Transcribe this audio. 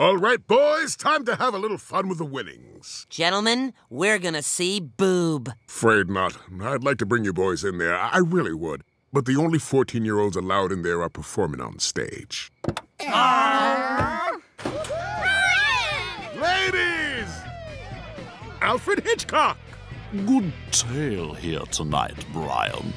All right, boys, time to have a little fun with the winnings. Gentlemen, we're gonna see boob. Afraid not. I'd like to bring you boys in there. I really would. But the only 14 year olds allowed in there are performing on stage. Ladies! Alfred Hitchcock! Good tail here tonight, Brian.